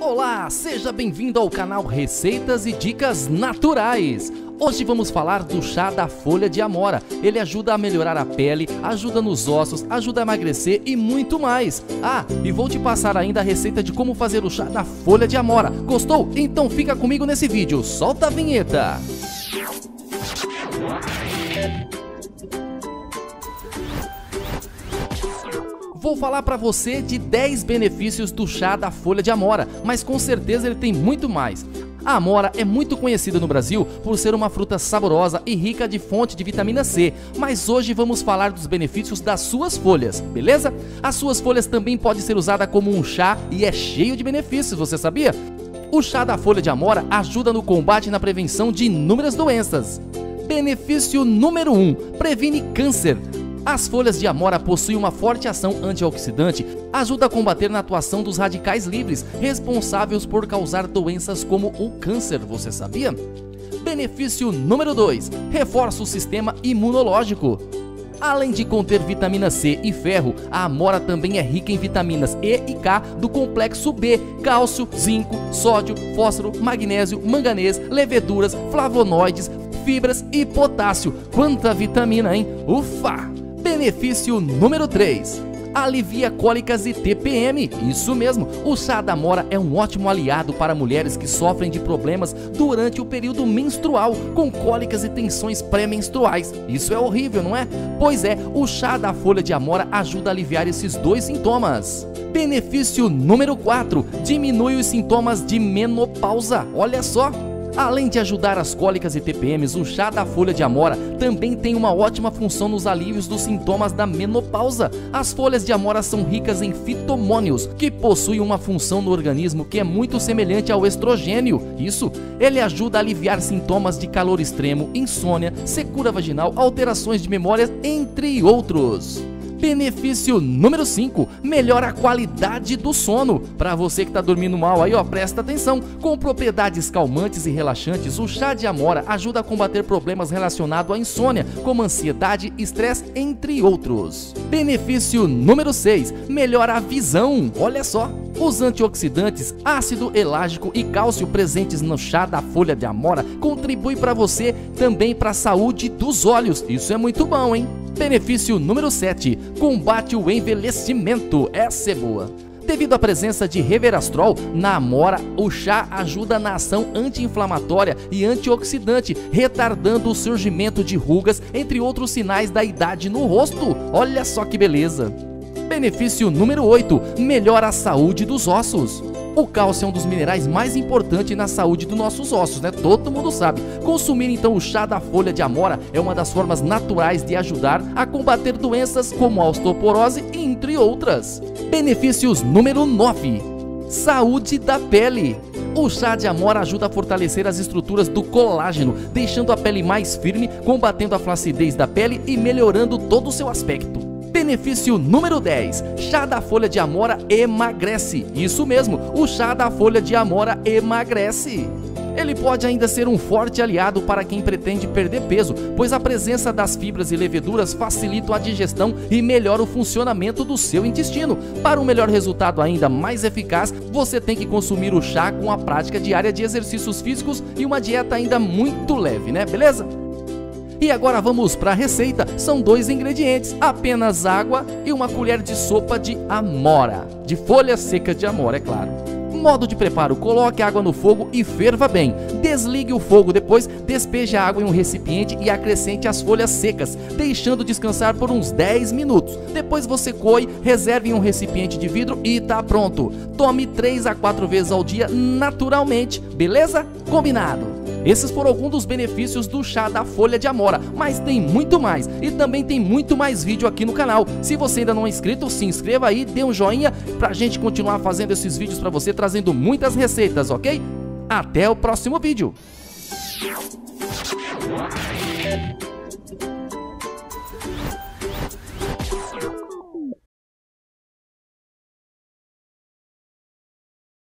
Olá, seja bem-vindo ao canal Receitas e Dicas Naturais. Hoje vamos falar do chá da folha de amora. Ele ajuda a melhorar a pele, ajuda nos ossos, ajuda a emagrecer e muito mais. Ah, e vou te passar ainda a receita de como fazer o chá da folha de amora. Gostou? Então fica comigo nesse vídeo. Solta a vinheta. Vou falar para você de 10 benefícios do chá da folha de amora, mas com certeza ele tem muito mais. A amora é muito conhecida no Brasil por ser uma fruta saborosa e rica de fonte de vitamina C, mas hoje vamos falar dos benefícios das suas folhas, beleza? As suas folhas também podem ser usadas como um chá e é cheio de benefícios, você sabia? O chá da folha de amora ajuda no combate e na prevenção de inúmeras doenças. Benefício número 1: previne câncer. As folhas de amora possuem uma forte ação antioxidante, ajuda a combater na atuação dos radicais livres, responsáveis por causar doenças como o câncer, você sabia? Benefício número 2: reforça o sistema imunológico. Além de conter vitamina C e ferro, a amora também é rica em vitaminas E e K do complexo B, cálcio, zinco, sódio, fósforo, magnésio, manganês, leveduras, flavonoides, fibras e potássio. Quanta vitamina, hein? Ufa! Benefício número 3. Alivia cólicas e TPM. Isso mesmo, o chá da mora é um ótimo aliado para mulheres que sofrem de problemas durante o período menstrual, com cólicas e tensões pré-menstruais. Isso é horrível, não é? Pois é, o chá da folha de amora ajuda a aliviar esses dois sintomas. Benefício número 4. Diminui os sintomas de menopausa. Olha só, Além de ajudar as cólicas e TPMs, o chá da folha de amora também tem uma ótima função nos alívios dos sintomas da menopausa. As folhas de amora são ricas em fitomônios, que possuem uma função no organismo que é muito semelhante ao estrogênio. Isso, ele ajuda a aliviar sintomas de calor extremo, insônia, secura vaginal, alterações de memória, entre outros. Benefício número 5, melhora a qualidade do sono. Para você que está dormindo mal aí, ó, presta atenção. Com propriedades calmantes e relaxantes, o chá de amora ajuda a combater problemas relacionados à insônia, como ansiedade, estresse, entre outros. Benefício número 6, melhora a visão. Olha só, os antioxidantes, ácido elágico e cálcio presentes no chá da folha de amora contribuem para você também para a saúde dos olhos. Isso é muito bom, hein? Benefício número 7: combate o envelhecimento. Essa é boa. Devido à presença de reverastrol na amora, o chá ajuda na ação anti-inflamatória e antioxidante, retardando o surgimento de rugas, entre outros sinais da idade no rosto. Olha só que beleza! Benefício número 8: melhora a saúde dos ossos. O cálcio é um dos minerais mais importantes na saúde dos nossos ossos, né? Todo mundo sabe. Consumir então o chá da folha de amora é uma das formas naturais de ajudar a combater doenças como a osteoporose, entre outras. Benefícios número 9: Saúde da pele. O chá de amora ajuda a fortalecer as estruturas do colágeno, deixando a pele mais firme, combatendo a flacidez da pele e melhorando todo o seu aspecto. Benefício número 10: chá da folha de amora emagrece. Isso mesmo, o chá da folha de amora emagrece. Ele pode ainda ser um forte aliado para quem pretende perder peso, pois a presença das fibras e leveduras facilita a digestão e melhora o funcionamento do seu intestino. Para um melhor resultado ainda mais eficaz, você tem que consumir o chá com a prática diária de exercícios físicos e uma dieta ainda muito leve, né? Beleza? E agora vamos para a receita. São dois ingredientes, apenas água e uma colher de sopa de amora, de folhas secas de amora, é claro. Modo de preparo: coloque a água no fogo e ferva bem. Desligue o fogo, depois despeje a água em um recipiente e acrescente as folhas secas, deixando descansar por uns 10 minutos. Depois você coe, reserve em um recipiente de vidro e tá pronto. Tome 3 a 4 vezes ao dia naturalmente, beleza? Combinado. Esses foram alguns dos benefícios do chá da folha de amora, mas tem muito mais e também tem muito mais vídeo aqui no canal. Se você ainda não é inscrito, se inscreva aí, dê um joinha pra gente continuar fazendo esses vídeos pra você, trazendo muitas receitas, ok? Até o próximo vídeo!